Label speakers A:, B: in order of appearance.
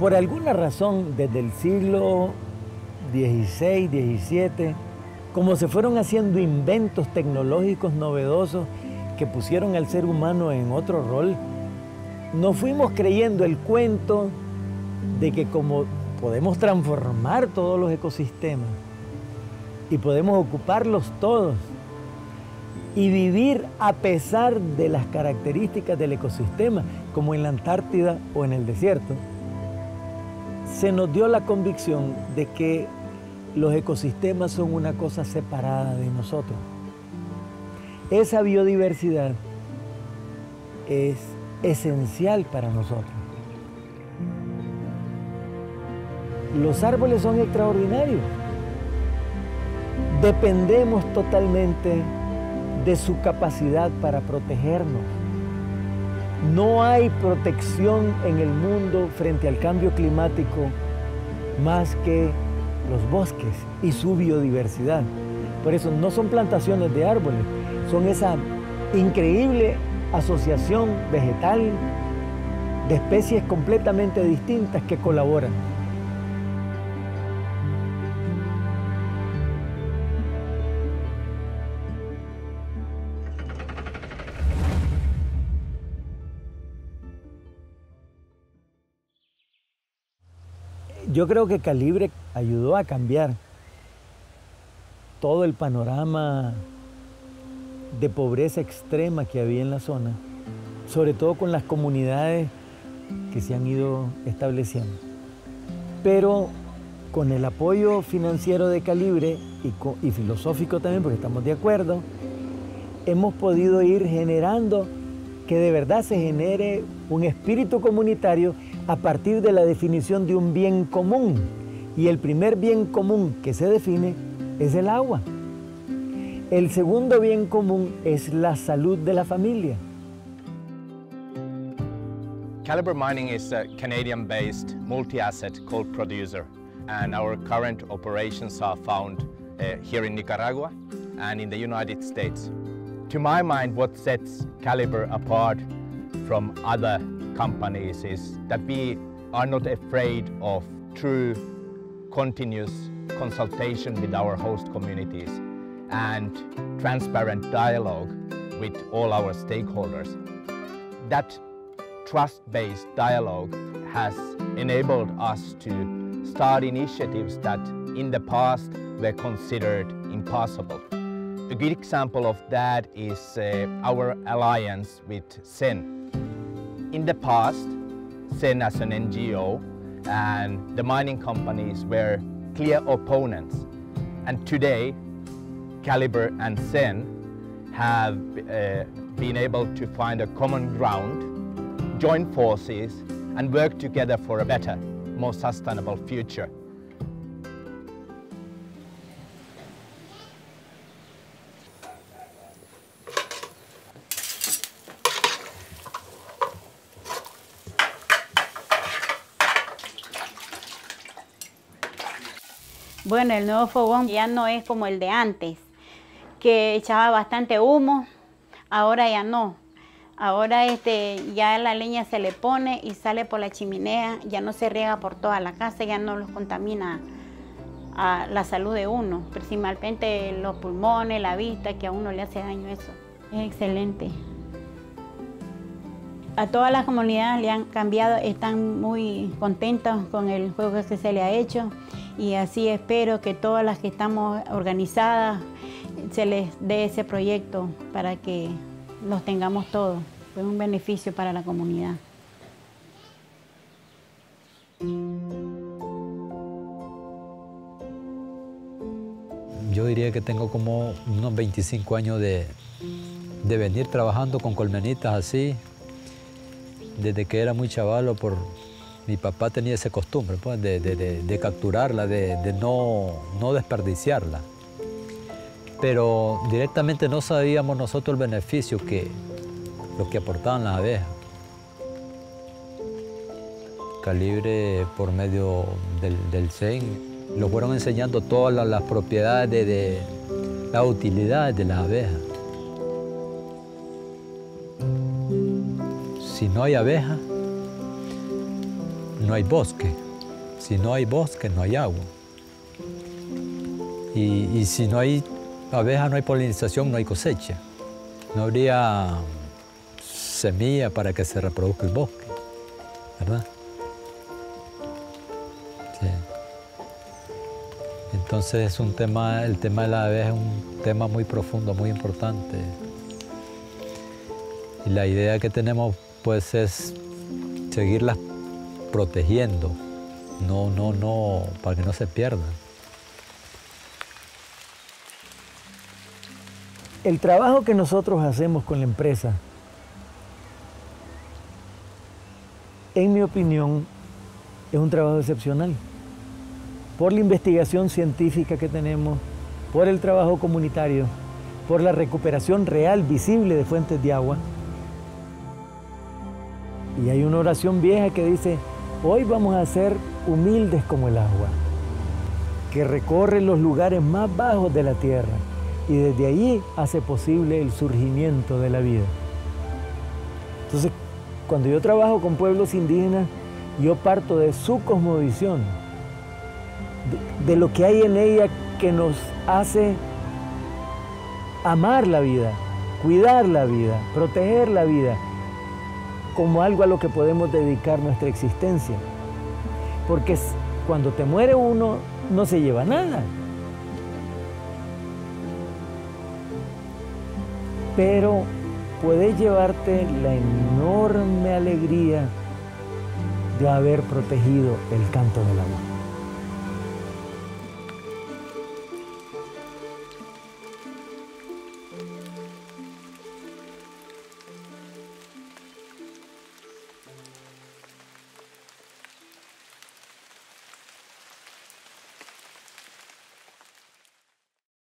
A: Por alguna razón, desde el siglo XVI, XVII, como se fueron haciendo inventos tecnológicos novedosos que pusieron al ser humano en otro rol, nos fuimos creyendo el cuento de que como podemos transformar todos los ecosistemas y podemos ocuparlos todos y vivir a pesar de las características del ecosistema, como en la Antártida o en el desierto, se nos dio la convicción de que los ecosistemas son una cosa separada de nosotros. Esa biodiversidad es esencial para nosotros. Los árboles son extraordinarios. Dependemos totalmente de su capacidad para protegernos. No hay protección en el mundo frente al cambio climático más que los bosques y su biodiversidad. Por eso no son plantaciones de árboles, son esa increíble asociación vegetal de especies completamente distintas que colaboran. Yo creo que Calibre ayudó a cambiar todo el panorama de pobreza extrema que había en la zona, sobre todo con las comunidades que se han ido estableciendo. Pero con el apoyo financiero de Calibre y, filosófico también, porque estamos de acuerdo, hemos podido ir generando que de verdad se genere un espíritu comunitario a partir de la definición de un bien común. Y el primer bien común que se define es el agua. El segundo bien común es la salud de la familia.
B: Calibre Mining is a Canadian-based multi-asset gold producer and our current operations are found uh, here in Nicaragua and in the United States. To my mind, what sets Calibre apart from other companies is that we are not afraid of true continuous consultation with our host communities and transparent dialogue with all our stakeholders. That trust-based dialogue has enabled us to start initiatives that in the past were considered impossible. A good example of that is uh, our alliance with SEN, in the past, SEN as an NGO and the mining companies were clear opponents. And today, Caliber and SEN have uh, been able to find a common ground, join forces, and work together for a better, more sustainable future.
C: Bueno, el nuevo fogón ya no es como el de antes, que echaba bastante humo, ahora ya no. Ahora este, ya la leña se le pone y sale por la chimenea, ya no se riega por toda la casa, ya no los contamina la salud de uno, principalmente los pulmones, la vista, que a uno le hace daño eso. Es excelente. A todas las comunidades le han cambiado, están muy contentos con el juego que se le ha hecho y así espero que todas las que estamos organizadas se les dé ese proyecto para que los tengamos todos. Fue un beneficio para la comunidad.
D: Yo diría que tengo como unos 25 años de, de venir trabajando con colmenitas así, desde que era muy chavalo por, mi papá tenía esa costumbre pues, de, capturarla, de, no, no desperdiciarla. Pero directamente no sabíamos nosotros el beneficio que, lo que aportaban las abejas. Calibre por medio del, del CEN, lo fueron enseñando todas las, las propiedades de, las utilidades de las abejas. Si no hay abejas, no hay bosque. Si no hay bosque, no hay agua. Y, y si no hay abeja, no hay polinización, no hay cosecha. No habría semilla para que se reproduzca el bosque, ¿verdad? Sí. Entonces es un tema, el tema de la abeja es un tema muy profundo, muy importante. Y la idea que tenemos pues es seguirlas protegiendo, no, no, no, para que no se pierdan.
A: El trabajo que nosotros hacemos con la empresa, en mi opinión, es un trabajo excepcional. Por la investigación científica que tenemos, por el trabajo comunitario, por la recuperación real, visible de fuentes de agua. Y hay una oración vieja que dice, hoy vamos a ser humildes como el agua, que recorre los lugares más bajos de la tierra y desde allí hace posible el surgimiento de la vida. Entonces, cuando yo trabajo con pueblos indígenas, yo parto de su cosmovisión, de, de lo que hay en ella que nos hace amar la vida, cuidar la vida, proteger la vida, como algo a lo que podemos dedicar nuestra existencia. Porque cuando te muere uno, no se lleva nada. Pero puedes llevarte la enorme alegría de haber protegido el canto del agua.